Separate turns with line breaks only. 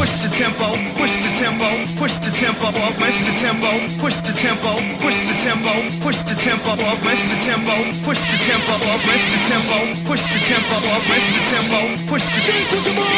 push the tempo, push the tempo, push the tempo, augment the tempo, push the tempo, push the tempo, push the tempo, augment the tempo, push the tempo, augment the tempo, push the tempo, augment the tempo, push the tempo, push the tempo,